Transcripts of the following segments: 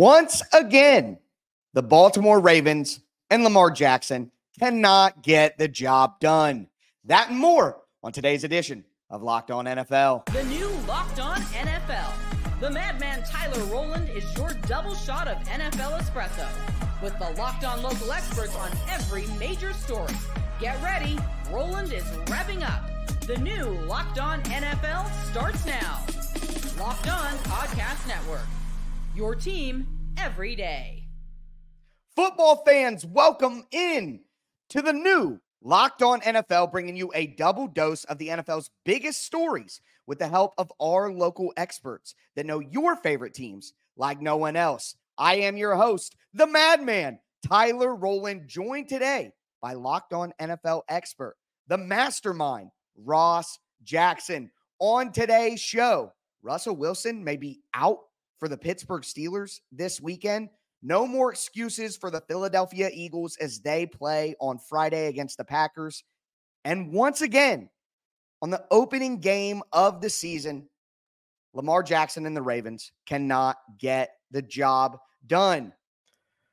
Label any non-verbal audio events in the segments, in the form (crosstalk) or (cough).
Once again, the Baltimore Ravens and Lamar Jackson cannot get the job done. That and more on today's edition of Locked On NFL. The new Locked On NFL. The madman Tyler Rowland is your double shot of NFL espresso with the Locked On local experts on every major story. Get ready, Roland is revving up. The new Locked On NFL starts now. Locked On Podcast Network. Your team every day. Football fans, welcome in to the new Locked On NFL, bringing you a double dose of the NFL's biggest stories with the help of our local experts that know your favorite teams like no one else. I am your host, the madman, Tyler Rowland, joined today by Locked On NFL expert, the mastermind, Ross Jackson. On today's show, Russell Wilson may be out for the Pittsburgh Steelers this weekend. No more excuses for the Philadelphia Eagles as they play on Friday against the Packers. And once again, on the opening game of the season, Lamar Jackson and the Ravens cannot get the job done.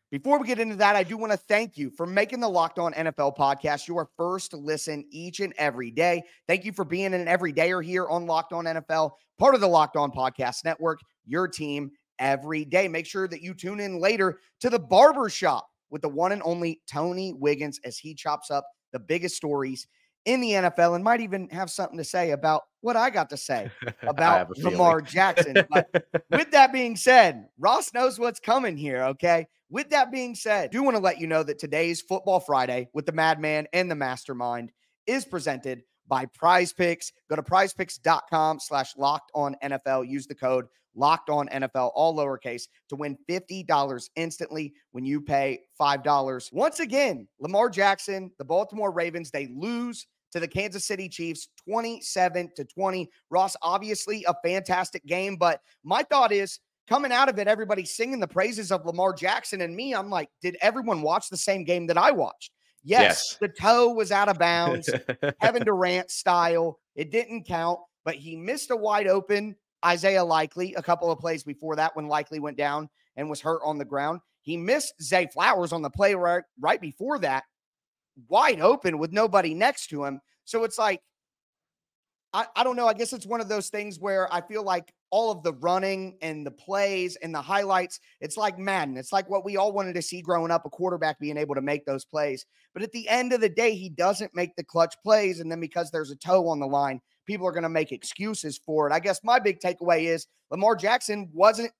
Before we get into that, I do want to thank you for making the Locked On NFL podcast your first listen each and every day. Thank you for being an everydayer here on Locked On NFL, part of the Locked On Podcast Network, your team every day. Make sure that you tune in later to the barber shop with the one and only Tony Wiggins as he chops up the biggest stories in the NFL and might even have something to say about what I got to say (laughs) about Lamar Jackson. But (laughs) with that being said, Ross knows what's coming here. Okay. With that being said, I do want to let you know that today's Football Friday with the Madman and the Mastermind is presented by Prize Picks. Go to prizepicks.com slash locked on NFL. Use the code locked on NFL, all lowercase, to win $50 instantly when you pay $5. Once again, Lamar Jackson, the Baltimore Ravens, they lose to the Kansas City Chiefs 27 to 20. Ross, obviously a fantastic game, but my thought is coming out of it, everybody singing the praises of Lamar Jackson and me. I'm like, did everyone watch the same game that I watched? Yes, yes. the toe was out of bounds, Kevin (laughs) Durant style. It didn't count, but he missed a wide open Isaiah Likely a couple of plays before that when Likely went down and was hurt on the ground. He missed Zay Flowers on the play right, right before that wide open with nobody next to him. So it's like, I, I don't know. I guess it's one of those things where I feel like all of the running and the plays and the highlights, it's like Madden. It's like what we all wanted to see growing up a quarterback being able to make those plays. But at the end of the day, he doesn't make the clutch plays. And then because there's a toe on the line, people are going to make excuses for it. I guess my big takeaway is Lamar Jackson wasn't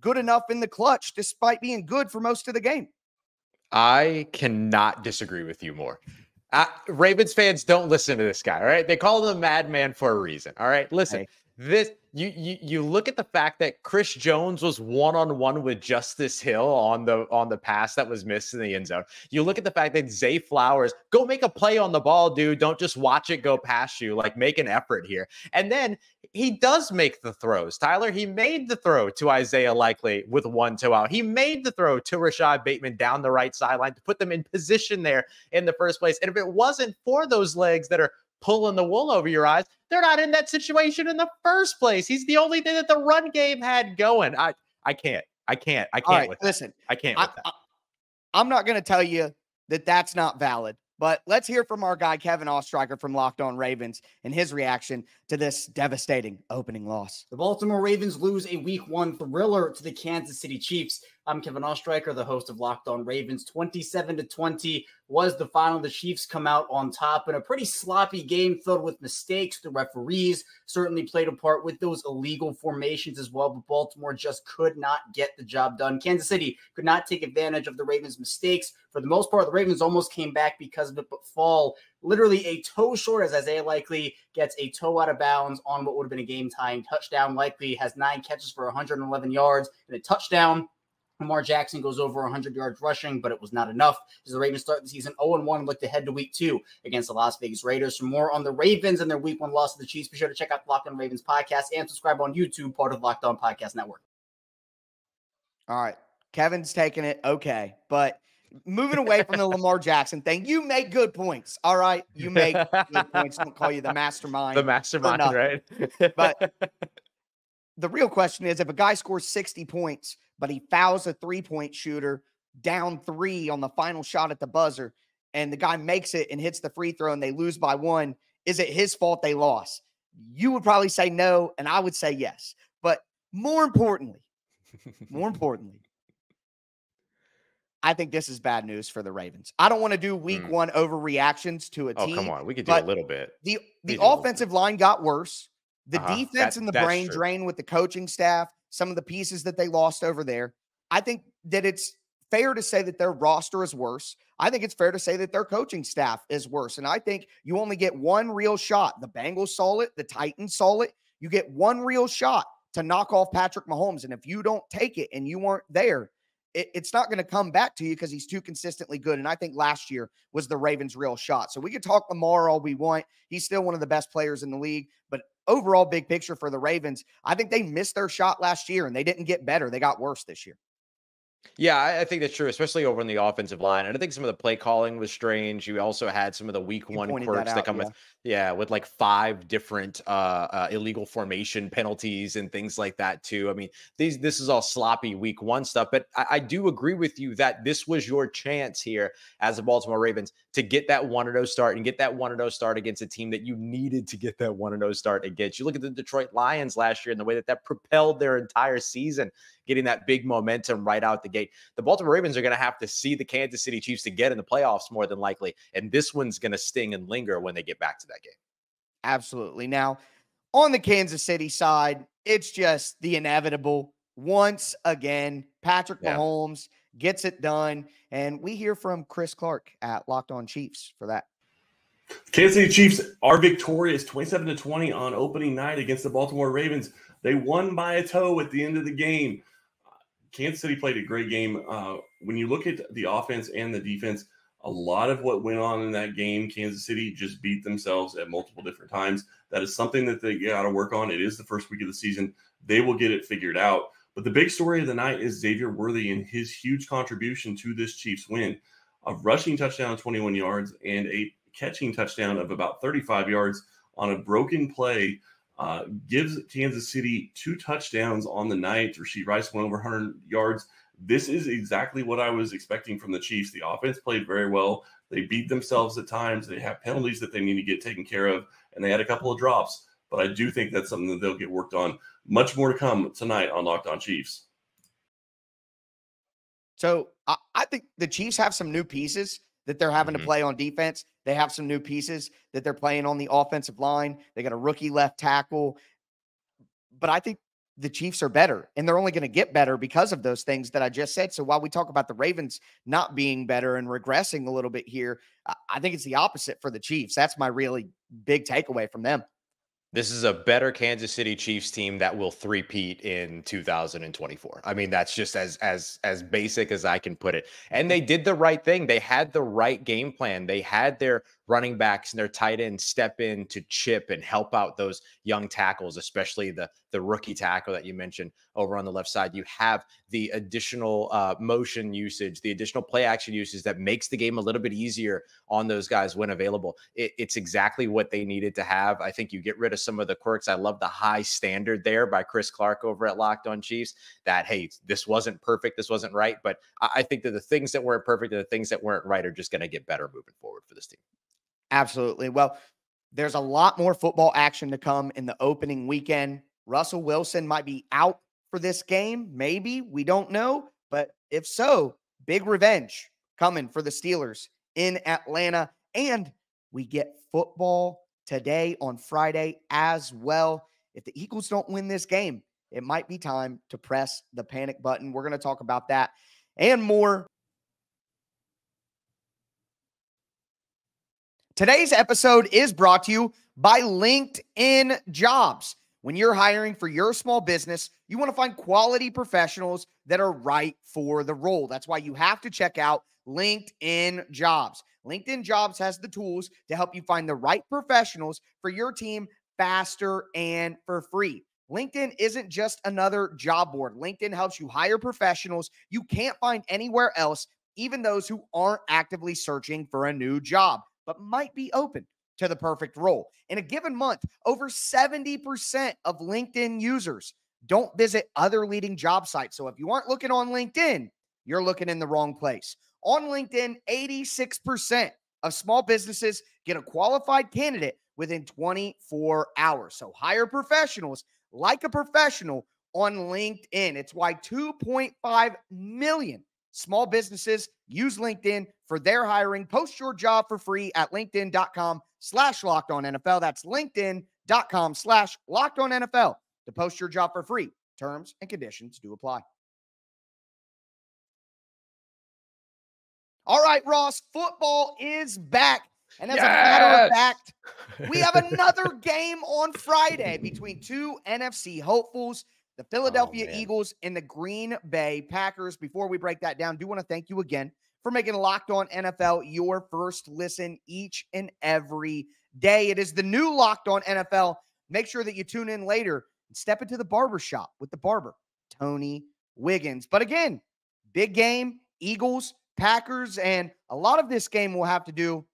good enough in the clutch despite being good for most of the game. I cannot disagree with you more. Uh, Ravens fans don't listen to this guy. All right, they call him a madman for a reason. All right, listen. Hey. This you, you you look at the fact that Chris Jones was one on one with Justice Hill on the on the pass that was missed in the end zone. You look at the fact that Zay Flowers go make a play on the ball, dude. Don't just watch it go past you. Like make an effort here. And then he does make the throws. Tyler, he made the throw to Isaiah Likely with one toe out. He made the throw to Rashod Bateman down the right sideline to put them in position there in the first place. And if it wasn't for those legs that are pulling the wool over your eyes. They're not in that situation in the first place. He's the only thing that the run game had going. I I can't. I can't. I can't. Right, listen, I can't. I, I, I'm not going to tell you that that's not valid. But let's hear from our guy, Kevin Oestreicher from Locked On Ravens, and his reaction to this devastating opening loss. The Baltimore Ravens lose a week one thriller to the Kansas City Chiefs. I'm Kevin Oestreicher, the host of Locked On Ravens. 27 to 20 was the final. The Chiefs come out on top in a pretty sloppy game filled with mistakes. The referees certainly played a part with those illegal formations as well, but Baltimore just could not get the job done. Kansas City could not take advantage of the Ravens' mistakes. For the most part, the Ravens almost came back because of it, but fall literally a toe short as Isaiah Likely gets a toe out of bounds on what would have been a game tying touchdown. Likely has nine catches for 111 yards and a touchdown. Lamar Jackson goes over 100 yards rushing, but it was not enough as the Ravens start the season 0 1 and look ahead to week two against the Las Vegas Raiders. For more on the Ravens and their week one loss to the Chiefs, be sure to check out the Locked On Ravens podcast and subscribe on YouTube, part of Locked On Podcast Network. All right. Kevin's taking it. Okay. But moving away from the Lamar (laughs) Jackson thing, you make good points. All right. You make good points. Don't call you the mastermind. The mastermind, right? but (laughs) the real question is if a guy scores 60 points but he fouls a three point shooter down three on the final shot at the buzzer, and the guy makes it and hits the free throw and they lose by one. Is it his fault they lost? You would probably say no, and I would say yes. But more importantly, more (laughs) importantly, I think this is bad news for the Ravens. I don't want to do week Mm. one overreactions to a Oh, team. come on. We could do a little bit. The the We do a little offensive line got worse. The Uh-huh. defense That- and the brain true. drain with the coaching staff, some of the pieces that they lost over there. I think that it's fair to say that their roster is worse. I think it's fair to say that their coaching staff is worse. And I think you only get one real shot. The Bengals saw it, the Titans saw it. You get one real shot to knock off Patrick Mahomes. And if you don't take it and you weren't there, it- it's not going to come back to you because he's too consistently good. And I think last year was the Ravens' real shot. So we could talk Lamar all we want. He's still one of the best players in the league. But overall, big picture for the Ravens, I think they missed their shot last year and they didn't get better. They got worse this year. Yeah, I, I think that's true, especially over on the offensive line. And I think some of the play calling was strange. You also had some of the week You one quirks that that, come yeah. with, yeah, with like five different uh, uh, illegal formation penalties and things like that too. I mean, these this is all sloppy week one stuff. But I, I do agree with you that this was your chance here as the Baltimore Ravens to get that one and zero start and get that one and zero start against a team that you needed to get that one and zero start against. You look at the Detroit Lions last year and the way that that propelled their entire season getting that big momentum right out the gate. The Baltimore Ravens are going to have to see the Kansas City Chiefs to get in the playoffs more than likely. And this one's going to sting and linger when they get back to that game. Absolutely. Now, on the Kansas City side, it's just the inevitable. Once again, Patrick Yeah. Mahomes gets it done. And we hear from Chris Clark at Locked On Chiefs for that. Kansas City Chiefs are victorious 27 to 20 on opening night against the Baltimore Ravens. They won by a toe at the end of the game. Kansas City played a great game. Uh, when you look at the offense and the defense, a lot of what went on in that game, Kansas City just beat themselves at multiple different times. That is something that they got to work on. It is the first week of the season. They will get it figured out. But the big story of the night is Xavier Worthy and his huge contribution to this Chiefs win. A rushing touchdown of 21 yards and a catching touchdown of about 35 yards on a broken play uh, gives Kansas City two touchdowns on the night. Rasheed Rice went over 100 yards. This is exactly what I was expecting from the Chiefs. The offense played very well. They beat themselves at times. They have penalties that they need to get taken care of, and they had a couple of drops. But I do think that's something that they'll get worked on. Much more to come tonight on Locked On Chiefs. So I, I think the Chiefs have some new pieces that they're having Mhm. to play on defense. They have some new pieces that they're playing on the offensive line. They got a rookie left tackle. But I think the Chiefs are better and they're only going to get better because of those things that I just said. So while we talk about the Ravens not being better and regressing a little bit here, I think it's the opposite for the Chiefs. That's my really big takeaway from them. This is a better Kansas City Chiefs team that will three-peat in 2024. I mean, that's just as as as basic as I can put it. And they did the right thing. They had the right game plan. They had their running backs and their tight ends step in to chip and help out those young tackles, especially the the rookie tackle that you mentioned over on the left side. You have the additional uh, motion usage, the additional play action usage that makes the game a little bit easier on those guys when available. It, it's exactly what they needed to have. I think you get rid of some of the quirks. I love the high standard there by Chris Clark over at Locked On Chiefs. That hey, this wasn't perfect, this wasn't right, but I, I think that the things that weren't perfect and the things that weren't right are just going to get better moving forward for this team. Absolutely. Well, there's a lot more football action to come in the opening weekend. Russell Wilson might be out for this game. Maybe. We don't know. But if so, big revenge coming for the Steelers in Atlanta. And we get football today on Friday as well. If the Eagles don't win this game, it might be time to press the panic button. We're going to talk about that and more Today's episode is brought to you by LinkedIn Jobs. When you're hiring for your small business, you want to find quality professionals that are right for the role. That's why you have to check out LinkedIn Jobs. LinkedIn Jobs has the tools to help you find the right professionals for your team faster and for free. LinkedIn isn't just another job board. LinkedIn helps you hire professionals you can't find anywhere else, even those who aren't actively searching for a new job but might be open to the perfect role. In a given month, over 70% of LinkedIn users don't visit other leading job sites. So if you aren't looking on LinkedIn, you're looking in the wrong place. On LinkedIn, 86% of small businesses get a qualified candidate within 24 hours. So hire professionals like a professional on LinkedIn. It's why 2.5 million small businesses use LinkedIn for their hiring. Post your job for free at LinkedIn.com slash locked on NFL. That's LinkedIn.com slash locked on NFL to post your job for free. Terms and conditions do apply. All right, Ross, football is back. And as yes! a matter of fact, we have (laughs) another game on Friday between two NFC hopefuls, the oh, Philadelphia oh, Eagles and the Green Bay Packers. Before we break that down, do want to thank you again for making Locked On NFL your first listen each and every day. It is the new Locked On NFL. Make sure that you tune in later and step into the barber shop with the barber, Tony Wiggins. But again, big game, Eagles, Packers, and a lot of this game will have to do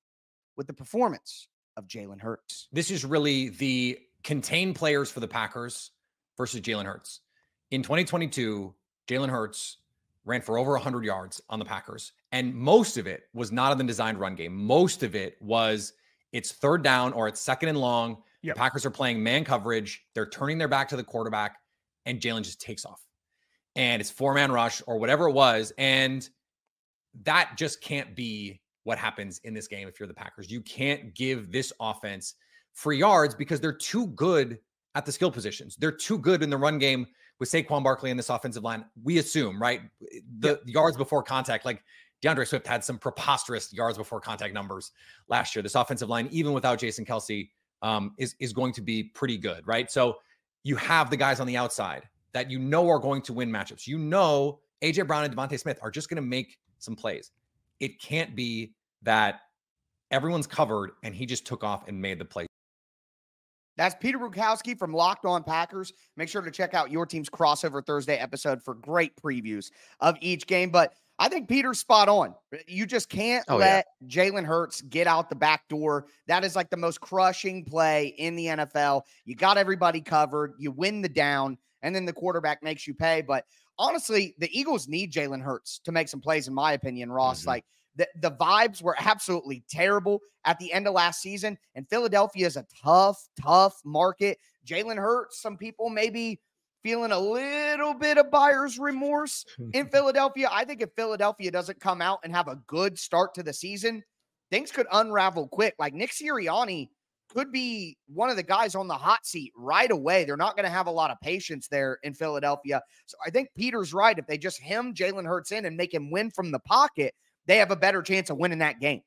with the performance of Jalen Hurts. This is really the contained players for the Packers versus Jalen Hurts. In 2022, Jalen Hurts ran for over 100 yards on the Packers, and most of it was not in the designed run game. Most of it was it's third down or it's second and long. Yep. The Packers are playing man coverage. They're turning their back to the quarterback, and Jalen just takes off. And it's four man rush or whatever it was. And that just can't be what happens in this game if you're the Packers. You can't give this offense free yards because they're too good at the skill positions. They're too good in the run game with Saquon Barkley in this offensive line. We assume, right? The yep. yards before contact, like D'Andre Swift had some preposterous yards before contact numbers last year. This offensive line, even without Jason Kelce, um, is is going to be pretty good, right? So you have the guys on the outside that you know are going to win matchups. You know AJ Brown and DeVonta Smith are just going to make some plays. It can't be that everyone's covered and he just took off and made the play. That's Peter Bukowski from Locked On Packers. Make sure to check out your team's crossover Thursday episode for great previews of each game. But I think Peter's spot on. You just can't oh, let yeah. Jalen Hurts get out the back door. That is like the most crushing play in the NFL. You got everybody covered. You win the down, and then the quarterback makes you pay. But honestly, the Eagles need Jalen Hurts to make some plays, in my opinion, Ross. Mm-hmm. Like the, the vibes were absolutely terrible at the end of last season. And Philadelphia is a tough, tough market. Jalen Hurts, some people maybe feeling a little bit of buyer's remorse in (laughs) Philadelphia. I think if Philadelphia doesn't come out and have a good start to the season, things could unravel quick. Like Nick Sirianni could be one of the guys on the hot seat right away. They're not going to have a lot of patience there in Philadelphia. So I think Peter's right. If they just hem Jalen Hurts in and make him win from the pocket, they have a better chance of winning that game.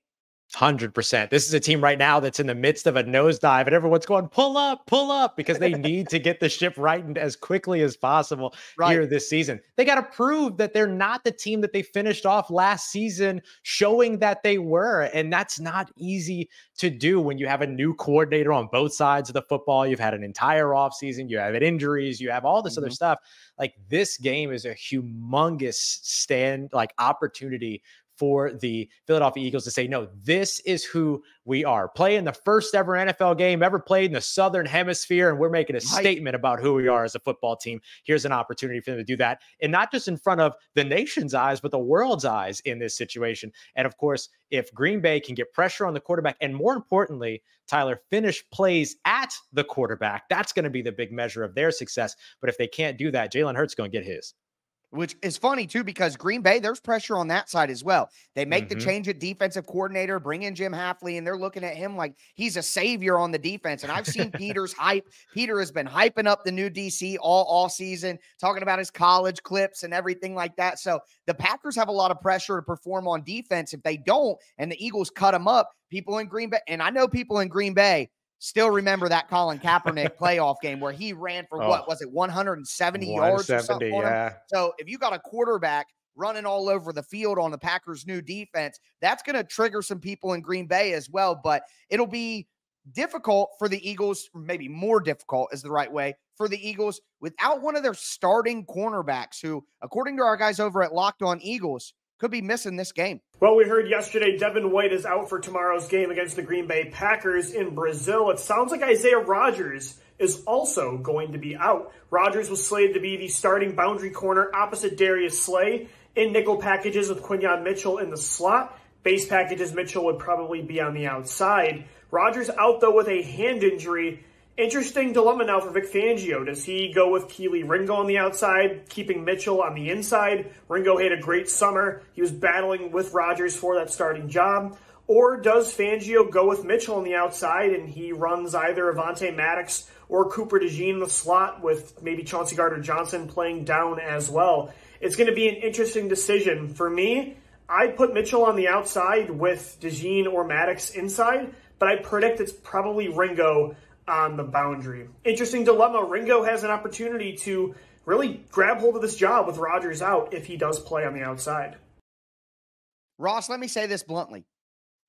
100%. This is a team right now that's in the midst of a nosedive, and everyone's going, pull up, pull up, because they need to get the ship rightened as quickly as possible right. here this season. They got to prove that they're not the team that they finished off last season, showing that they were. And that's not easy to do when you have a new coordinator on both sides of the football. You've had an entire offseason, you have injuries, you have all this mm-hmm. other stuff. Like this game is a humongous stand, like opportunity for the Philadelphia Eagles to say, no, this is who we are. Playing the first ever NFL game ever played in the Southern Hemisphere, and we're making a right. statement about who we are as a football team. Here's an opportunity for them to do that. And not just in front of the nation's eyes, but the world's eyes in this situation. And of course, if Green Bay can get pressure on the quarterback, and more importantly, Tyler, finish plays at the quarterback, that's going to be the big measure of their success. But if they can't do that, Jalen Hurts going to get his which is funny too because Green Bay, there's pressure on that side as well. They make mm-hmm. the change at defensive coordinator, bring in Jim Hafley, and they're looking at him like he's a savior on the defense. And I've seen (laughs) Peter's hype. Peter has been hyping up the new DC all all season, talking about his college clips and everything like that. So the Packers have a lot of pressure to perform on defense. If they don't, and the Eagles cut them up, people in Green Bay, and I know people in Green Bay Still remember that Colin Kaepernick (laughs) playoff game where he ran for oh, what was it 170 yards or something? Yeah. So if you got a quarterback running all over the field on the Packers' new defense, that's going to trigger some people in Green Bay as well. But it'll be difficult for the Eagles, maybe more difficult is the right way for the Eagles without one of their starting cornerbacks, who, according to our guys over at Locked On Eagles, could be missing this game. Well, we heard yesterday Devin White is out for tomorrow's game against the Green Bay Packers in Brazil. It sounds like Isaiah Rodgers is also going to be out. Rodgers was slated to be the starting boundary corner opposite Darius Slay in nickel packages with Quinyon Mitchell in the slot. Base packages, Mitchell would probably be on the outside. Rodgers out though with a hand injury. Interesting dilemma now for Vic Fangio. Does he go with Kelee Ringo on the outside, keeping Mitchell on the inside? Ringo had a great summer. He was battling with Rodgers for that starting job. Or does Fangio go with Mitchell on the outside and he runs either Avonte Maddox or Cooper DeJean in the slot with maybe Chauncey Gardner Johnson playing down as well? It's going to be an interesting decision. For me, I'd put Mitchell on the outside with DeJean or Maddox inside, but I predict it's probably Ringo on the boundary. Interesting dilemma. Ringo has an opportunity to really grab hold of this job with Rodgers out if he does play on the outside. Ross, let me say this bluntly.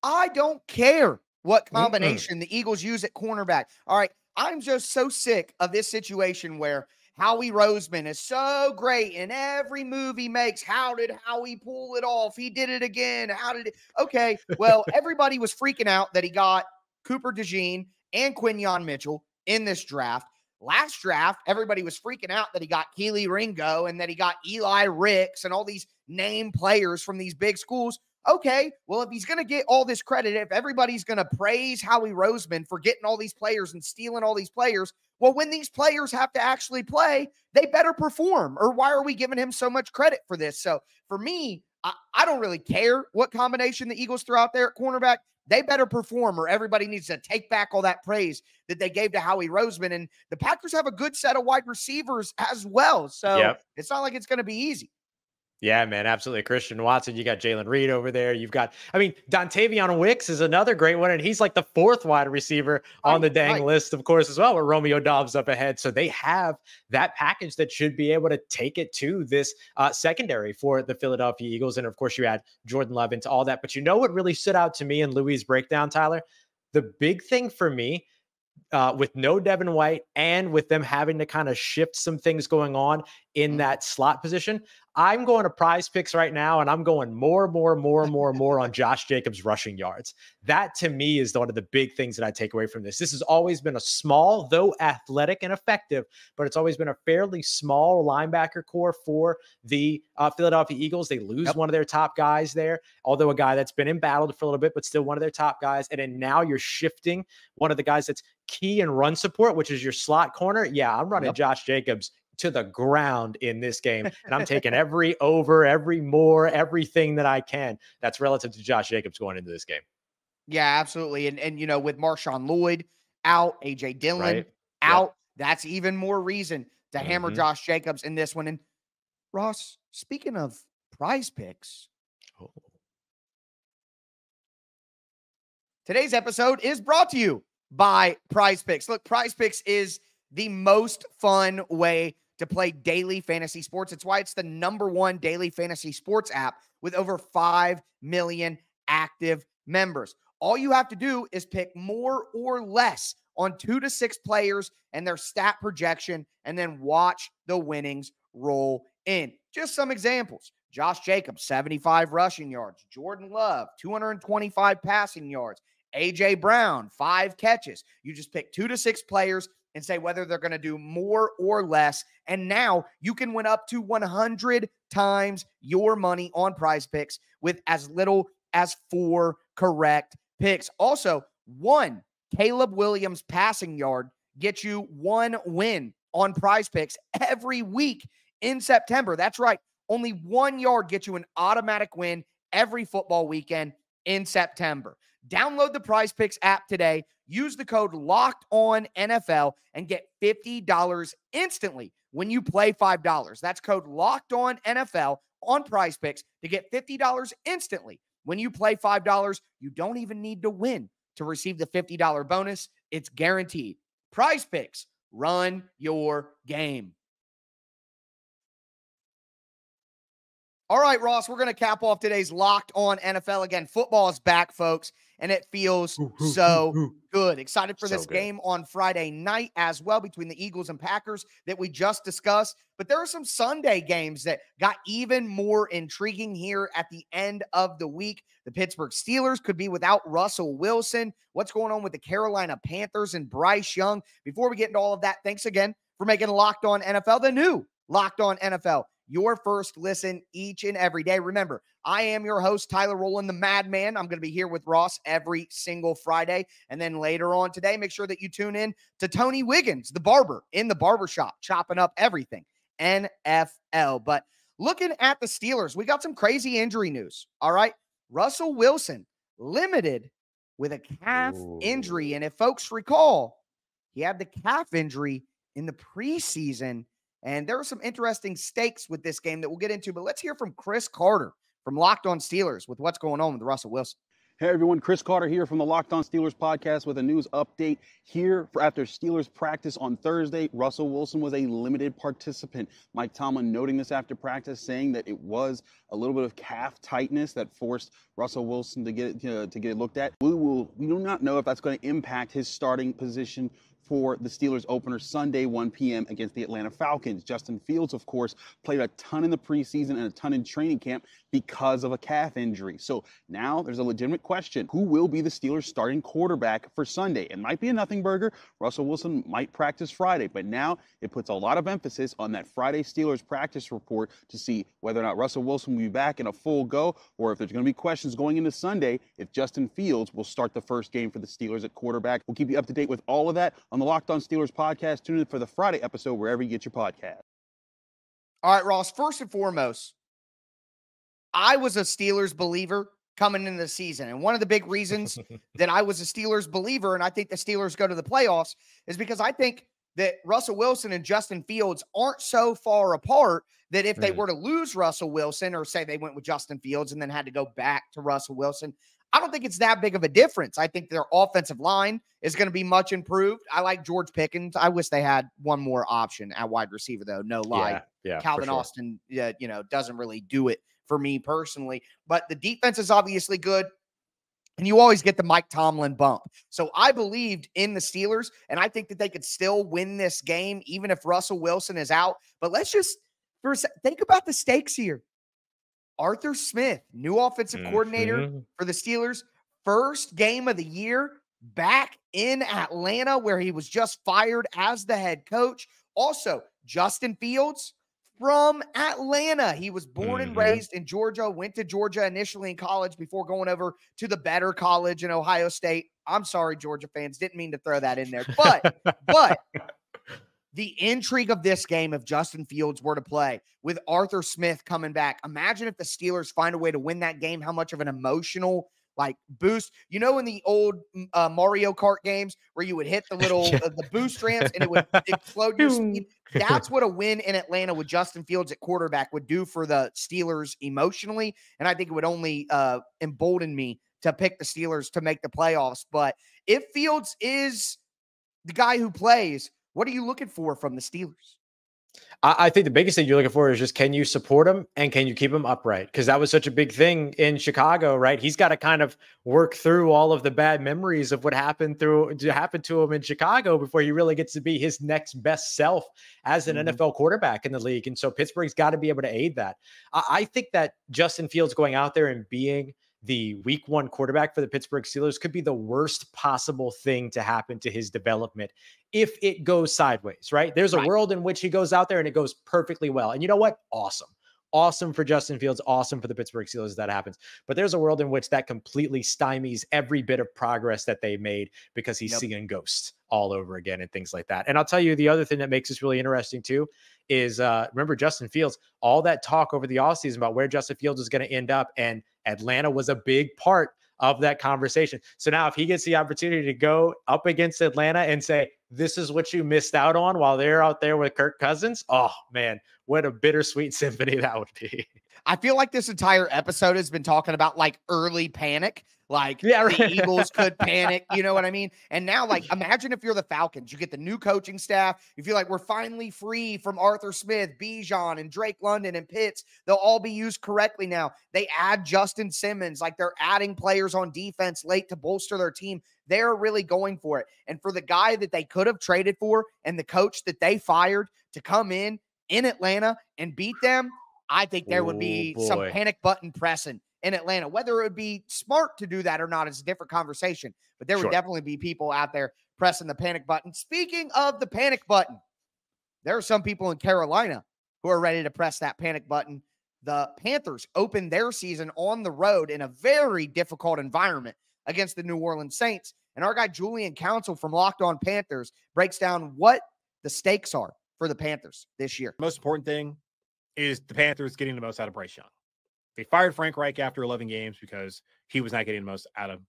I don't care what combination mm the Eagles use at cornerback. All right. I'm just so sick of this situation where Howie Roseman is so great in every move he makes. How did Howie pull it off? He did it again. How did it? Okay. Well, (laughs) everybody was freaking out that he got Cooper DeJean and Quinyon Mitchell in this draft. Last draft, everybody was freaking out that he got Kelee Ringo and that he got Eli Ricks and all these name players from these big schools. Okay, well, if he's going to get all this credit, if everybody's going to praise Howie Roseman for getting all these players and stealing all these players, well, when these players have to actually play, they better perform. Or why are we giving him so much credit for this? So for me, I, I don't really care what combination the Eagles throw out there at cornerback. They better perform, or everybody needs to take back all that praise that they gave to Howie Roseman. And the Packers have a good set of wide receivers as well. So yep. it's not like it's going to be easy. Yeah, man, absolutely. Christian Watson, you got Jayden Reed over there. You've got, I mean, Dontayvion Wicks is another great one, and he's like the fourth wide receiver on the dang right. list, of course, as well, with Romeo Doubs up ahead. So they have that package that should be able to take it to this uh, secondary for the Philadelphia Eagles. And of course, you add Jordan Love into all that. But you know what really stood out to me in Louis' breakdown, Tyler? The big thing for me uh, with no Devin White and with them having to kind of shift some things going on in mm-hmm. that slot position, I'm going to prize picks right now, and I'm going more, more, more, more, more on Josh Jacobs rushing yards. That to me is one of the big things that I take away from this. This has always been a small, though athletic and effective, but it's always been a fairly small linebacker corps for the uh, Philadelphia Eagles. They lose yep. one of their top guys there, although a guy that's been embattled for a little bit, but still one of their top guys. And then now you're shifting one of the guys that's key and run support, which is your slot corner. Yeah, I'm running yep. Josh Jacobs to the ground in this game. (laughs) And I'm taking every over, every more, everything that I can that's relative to Josh Jacobs going into this game. Yeah, absolutely. And and you know, with Marshawn Lloyd out, AJ Dillon right. out, yep. that's even more reason to mm-hmm. hammer Josh Jacobs in this one. And Ross, speaking of prize picks. Oh. Today's episode is brought to you by Prize Picks. Look, Prize Picks is the most fun way to play daily fantasy sports. It's why it's the number one daily fantasy sports app with over 5 million active members. All you have to do is pick more or less on two to six players and their stat projection, and then watch the winnings roll in. Just some examples Josh Jacobs, 75 rushing yards. Jordan Love, 225 passing yards. AJ Brown, five catches. You just pick two to six players and say whether they're going to do more or less. And now you can win up to 100 times your money on prize picks with as little as four correct picks. Also, one Caleb Williams passing yard gets you one win on prize picks every week in September. That's right. Only one yard gets you an automatic win every football weekend in September. Download the Prize Picks app today. Use the code Locked On NFL and get fifty dollars instantly when you play five dollars. That's code Locked On NFL on Prize Picks to get fifty dollars instantly when you play five dollars. You don't even need to win to receive the fifty dollar bonus. It's guaranteed. Prize Picks. Run your game. All right, Ross, we're going to cap off today's Locked On NFL. Again, football is back, folks. And it feels so good. Excited for So this good. game on Friday night as well between the Eagles and Packers that we just discussed. But there are some Sunday games that got even more intriguing here at the end of the week. The Pittsburgh Steelers could be without Russell Wilson. What's going on with the Carolina Panthers and Bryce Young? Before we get into all of that, thanks again for making Locked On NFL the new Locked On NFL. Your first listen each and every day. Remember, I am your host, Tyler Rowland, the Madman. I'm going to be here with Ross every single Friday. And then later on today, make sure that you tune in to Tony Wiggins, the barber in the barbershop, chopping up everything NFL. But looking at the Steelers, we got some crazy injury news. All right. Russell Wilson limited with a calf injury. And if folks recall, he had the calf injury in the preseason. And there are some interesting stakes with this game that we'll get into. But let's hear from Chris Carter from Locked On Steelers with what's going on with Russell Wilson. Hey everyone, Chris Carter here from the Locked On Steelers podcast with a news update here after Steelers practice on Thursday. Russell Wilson was a limited participant. Mike Tomlin noting this after practice, saying that it was a little bit of calf tightness that forced Russell Wilson to get to, to get it looked at. We will we do not know if that's going to impact his starting position for the Steelers opener Sunday, 1 p.m. against the Atlanta Falcons. Justin Fields, of course, played a ton in the preseason and a ton in training camp because of a calf injury. So now there's a legitimate question who will be the Steelers starting quarterback for Sunday? It might be a nothing burger. Russell Wilson might practice Friday, but now it puts a lot of emphasis on that Friday Steelers practice report to see whether or not Russell Wilson will be back in a full go or if there's going to be questions going into Sunday if Justin Fields will start the first game for the Steelers at quarterback. We'll keep you up to date with all of that on the Locked On Steelers podcast. Tune in for the Friday episode wherever you get your podcast. All right, Ross, first and foremost, I was a Steelers believer coming into the season. And one of the big reasons (laughs) that I was a Steelers believer and I think the Steelers go to the playoffs is because I think that Russell Wilson and Justin Fields aren't so far apart that if they were to lose Russell Wilson or say they went with Justin Fields and then had to go back to Russell Wilson, I don't think it's that big of a difference. I think their offensive line is going to be much improved. I like George Pickens. I wish they had one more option at wide receiver, though. No lie. Yeah, yeah. Calvin sure. Austin, uh, you know, doesn't really do it for me personally. But the defense is obviously good. And you always get the Mike Tomlin bump. So I believed in the Steelers, and I think that they could still win this game, even if Russell Wilson is out. But let's just for a sec, think about the stakes here. Arthur Smith, new offensive coordinator Mhm. for the Steelers, first game of the year back in Atlanta, where he was just fired as the head coach. Also, Justin Fields from Atlanta. He was born and Mhm. raised in Georgia, went to Georgia initially in college before going over to the better college in Ohio State. I'm sorry, Georgia fans, didn't mean to throw that in there. But, but the intrigue of this game, if Justin Fields were to play with Arthur Smith coming back, imagine if the Steelers find a way to win that game, how much of an emotional like boost. You know, in the old uh, Mario Kart games where you would hit the (laughs) little Yeah. uh, the boost ramps and it would explode your speed. (laughs) That's what a win in Atlanta with Justin Fields at quarterback would do for the Steelers emotionally, and I think it would only uh, embolden me to pick the Steelers to make the playoffs. But if Fields is the guy who plays, what are you looking for from the Steelers? I, I think the biggest thing you're looking for is just can you support him and can you keep him upright? Because that was such a big thing in Chicago, right? He's got to kind of work through all of the bad memories of what happened through to happened to him in Chicago before he really gets to be his next best self as an Mhm. NFL quarterback in the league. And so Pittsburgh's got to be able to aid that. I, I think that Justin Fields going out there and being the week one quarterback for the Pittsburgh Steelers could be the worst possible thing to happen to his development if it goes sideways, right? There's a Right. world in which he goes out there and it goes perfectly well. And you know what? Awesome. Awesome for Justin Fields, awesome for the Pittsburgh Steelers if that happens. But there's a world in which that completely stymies every bit of progress that they made because he's Yep. seeing ghosts all over again and things like that. And I'll tell you the other thing that makes this really interesting too is uh remember Justin Fields, all that talk over the offseason about where Justin Fields is going to end up and Atlanta was a big part of that conversation. So now if he gets the opportunity to go up against Atlanta and say, this is what you missed out on while they're out there with Kirk Cousins, oh man, what a bittersweet (laughs) symphony that would be. I feel like this entire episode has been talking about like early panic. Like Yeah, the. Eagles could panic, you know what I mean? (laughs) And now, like, imagine if you're the Falcons, you get the new coaching staff. You feel like we're finally free from Arthur Smith, Bijan, and Drake London and Pitts. They'll all be used correctly now. They add Justin Simmons, like they're adding players on defense late to bolster their team. They're really going for it. And for the guy that they could have traded for and the coach that they fired to come in in Atlanta and beat them, I think there would Oh, be some panic button pressing in Atlanta. Whether it would be smart to do that or not is a different conversation. But there Sure. would definitely be people out there pressing the panic button. Speaking of the panic button, there are some people in Carolina who are ready to press that panic button. The Panthers opened their season on the road in a very difficult environment against the New Orleans Saints. And our guy Julian Council from Locked On Panthers breaks down what the stakes are for the Panthers this year. most important thing is the Panthers getting the most out of Bryce Young. They fired Frank Reich after 11 games because he was not getting the most out of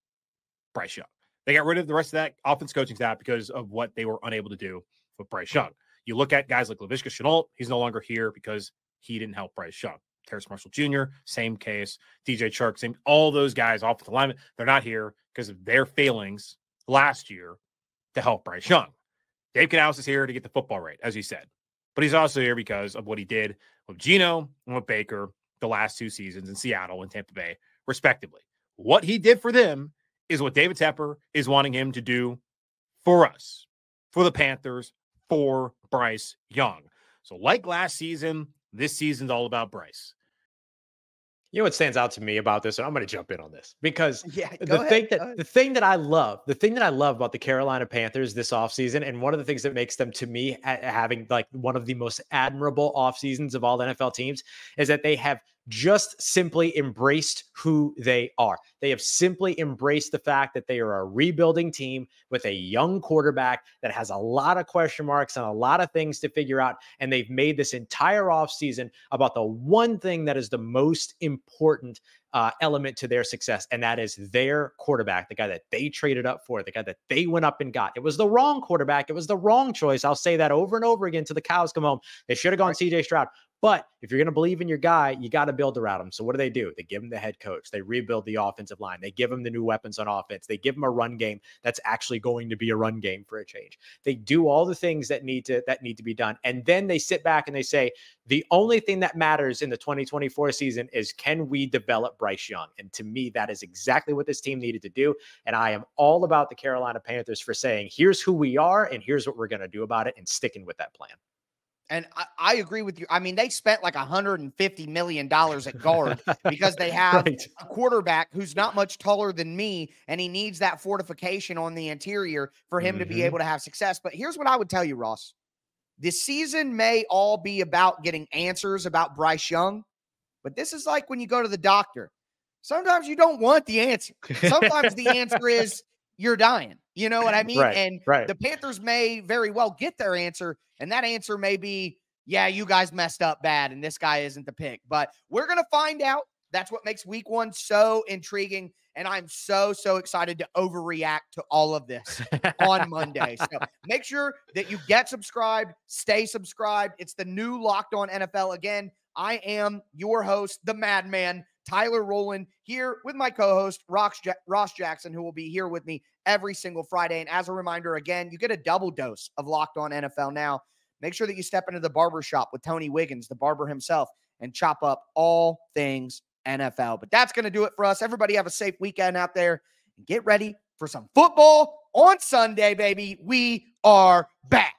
Bryce Young. They got rid of the rest of that offense coaching staff because of what they were unable to do with Bryce Young. You look at guys like Laviska Shenault, he's no longer here because he didn't help Bryce Young. Terrace Marshall Jr., same case. DJ Chark, same. All those guys off the alignment, they're not here because of their failings last year to help Bryce Young. Dave Canales is here to get the football right, as you said, but he's also here because of what he did with Geno and with Baker the last two seasons in Seattle and Tampa Bay, respectively. What he did for them is what David Tepper is wanting him to do for us, for the Panthers, for Bryce Young. So, like last season, this season's all about Bryce. You know what stands out to me about this, and I'm going to jump in on this because (laughs) Yeah, the thing that the thing that I love, the thing that I love about the Carolina Panthers this offseason, and one of the things that makes them to me having like one of the most admirable off seasons of all the NFL teams is that they have just simply embraced who they are. They have simply embraced the fact that they are a rebuilding team with a young quarterback that has a lot of question marks and a lot of things to figure out. And they've made this entire offseason about the one thing that is the most important uh, element to their success, and that is their quarterback, the guy that they traded up for, the guy that they went up and got. It was the wrong quarterback. It was the wrong choice. I'll say that over and over again to the cows come home. They should have gone CJ Stroud. But if you're going to believe in your guy, you got to build around him. So what do they do? They give him the head coach. They rebuild the offensive line. They give him the new weapons on offense. They give him a run game that's actually going to be a run game for a change. They do all the things that need to that need to be done, and then they sit back and they say the only thing that matters in the 2024 season is can we develop Bryce Young? And to me, that is exactly what this team needed to do. And I am all about the Carolina Panthers for saying here's who we are and here's what we're going to do about it and sticking with that plan. And I, I agree with you. I mean, they spent like $150 million at guard because they (laughs) have Right. a quarterback who's not much taller than me, and he needs that fortification on the interior for him to be Mhm. able to have success. But here's what I would tell you, Ross. This season may all be about getting answers about Bryce Young, but this is like when you go to the doctor. Sometimes you don't want the answer. Sometimes the answer is (laughs) you're dying. You know what I mean? Right, and right. the Panthers may very well get their answer, and that answer may be, yeah, you guys messed up bad, and this guy isn't the pick. But we're gonna find out. That's what makes week one so intriguing. And I'm so, so excited to overreact to all of this on Monday. So (laughs) make sure that you get subscribed, stay subscribed. It's the new Locked On NFL. Again, I am your host, the madman, Tyler Rowland, here with my co host, Ross, Ross Jackson, who will be here with me every single Friday. And as a reminder, again, you get a double dose of Locked On NFL now. Make sure that you step into the barber shop with Tony Wiggins, the barber himself, and chop up all things NFL. But that's going to do it for us. Everybody have a safe weekend out there and get ready for some football on Sunday, baby. We are back.